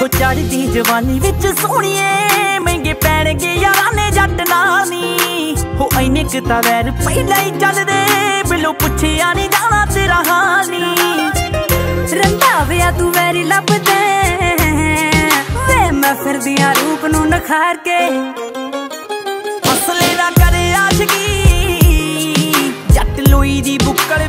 ਹੋ ਚੜਦੀ ਜਵਾਨੀ ਵਿੱਚ ਸੋਹਣੀਏ, ਮਹਿੰਗੇ ਪੈਣਗੇ ਯਾਰਾਂ ਨੇ ਜੱਟ ਨਾਲ ਹੋ ਐਨੇ ਕਿ ਤਾਂ ਵੈਰ ਪਹਿਲਾਂ ਹੀ ਚੱਲਦੇ, ਬਿਲੋ ਪੁੱਛਿਆ ਨਹੀਂ ਜਾਣਾ ਤੇਰਾ ਹਾਨੀ। ਰੰਧਾਵਿਆ ਤੂੰ ਵੈਰੀ ਲੱਭਦੇ, ਵੇ ਮੈਂ ਫਿਰਦੀਆਂ ਰੂਪ ਨੂੰ ਨਖਾਰ ਕੇ। ਹਸਲੇ ਨਾ ਕਰੇ ਆਸ਼ਕੀ, ਜੱਟ ਲੋਈ ਦੀ ਬੁੱਕਲ